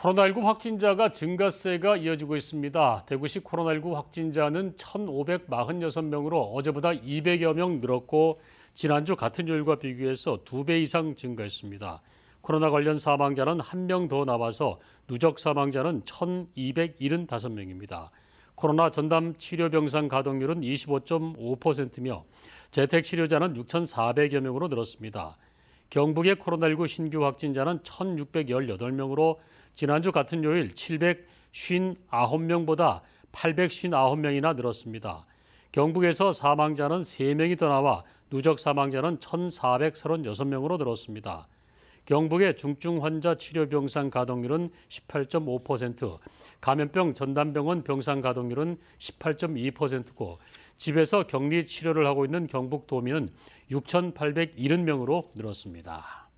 코로나19 확진자가 증가세가 이어지고 있습니다. 대구시 코로나19 확진자는 1,546명으로 어제보다 200여 명 늘었고 지난주 같은 요일과 비교해서 2배 이상 증가했습니다. 코로나 관련 사망자는 1명 더 나와서 누적 사망자는 1,275명입니다. 코로나 전담 치료 병상 가동률은 25.5%며 재택 치료자는 6,400여 명으로 늘었습니다. 경북의 코로나19 신규 확진자는 1,618명으로 지난주 같은 요일 759명보다 859명이나 늘었습니다. 경북에서 사망자는 3명이 더 나와 누적 사망자는 1,436명으로 늘었습니다. 경북의 중증 환자 치료 병상 가동률은 18.5%, 감염병 전담병원 병상 가동률은 18.2%고 집에서 격리 치료를 하고 있는 경북 도민은 6,870명으로 늘었습니다.